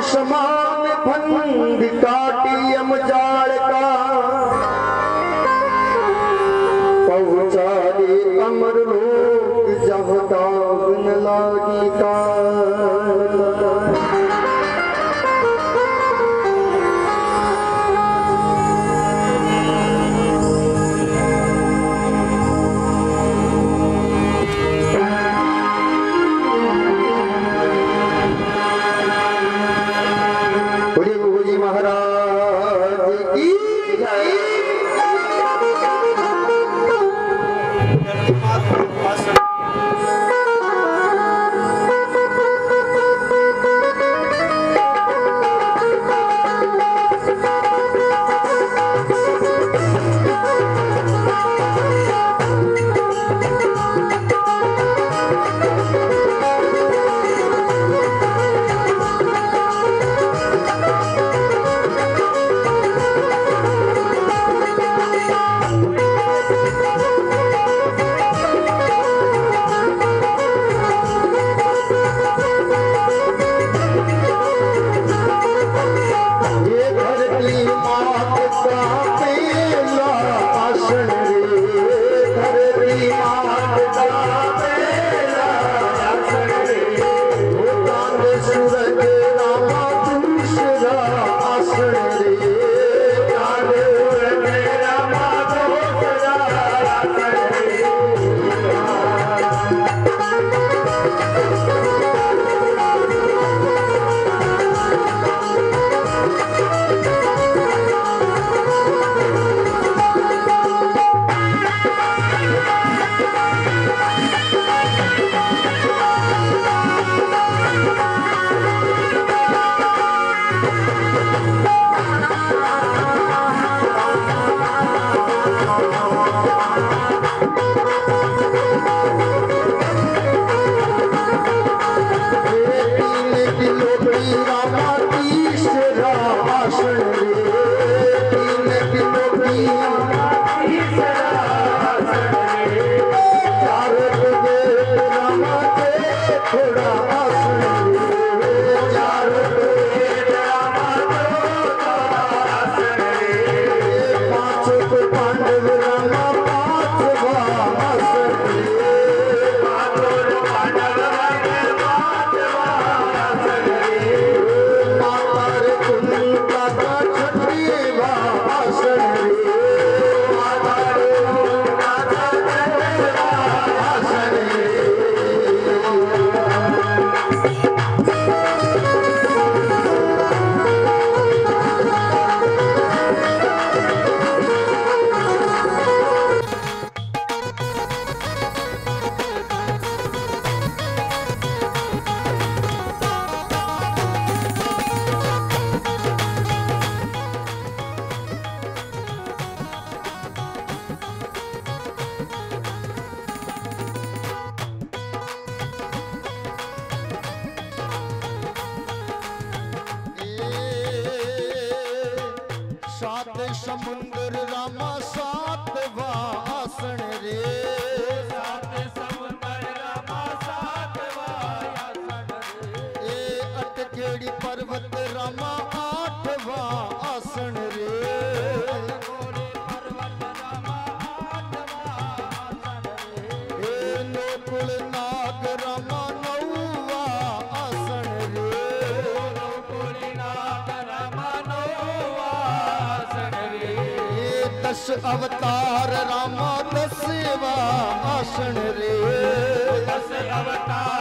समान भंग काटी का। Sevin amatın şıra समुंदर रामा सातवा। दस अवतार रामा दस आसन रे। दस अवतार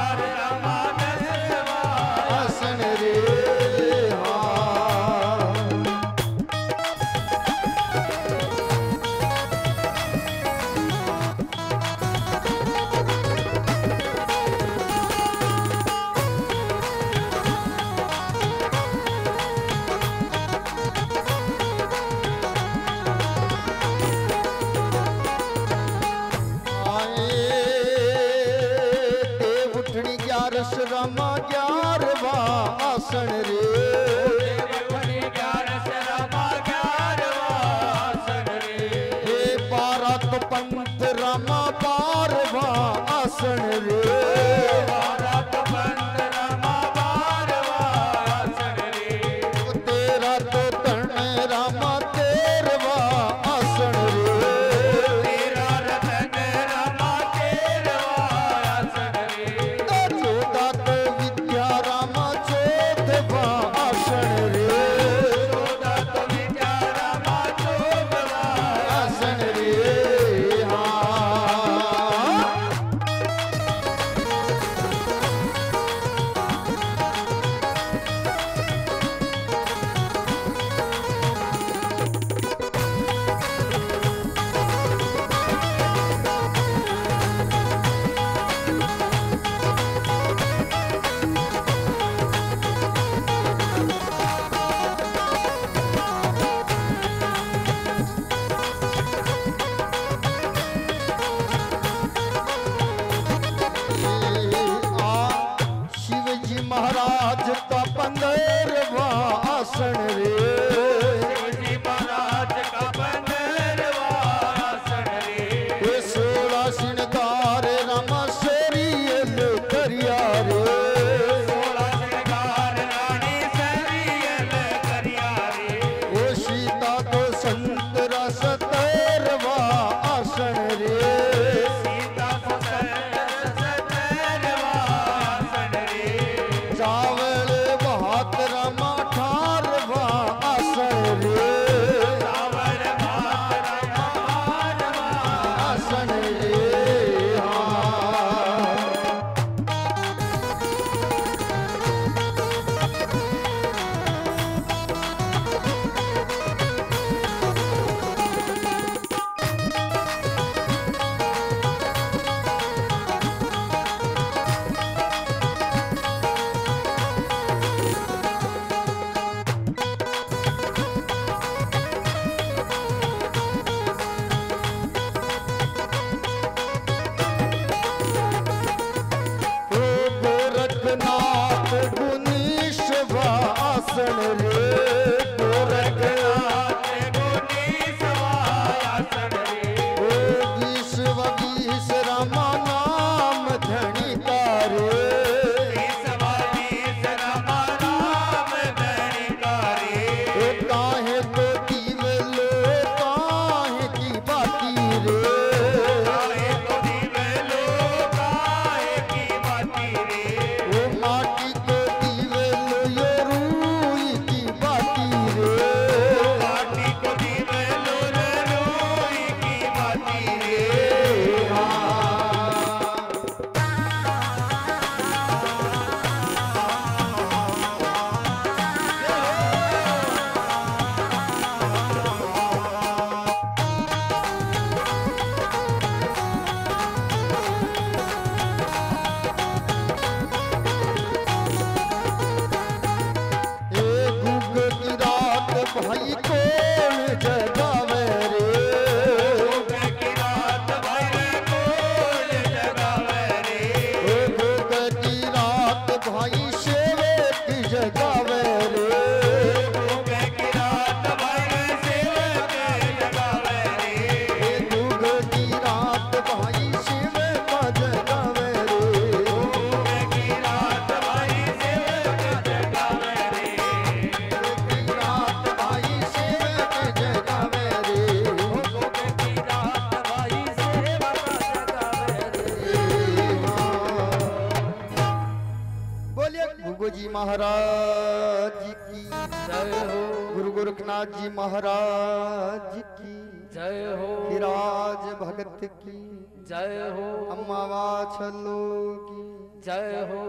गुरु जी महाराज की जय हो। गुरु गोरखनाथ जी महाराज की जय हो। विराज भगत की जय हो। अम्मा वाचलो की जय हो।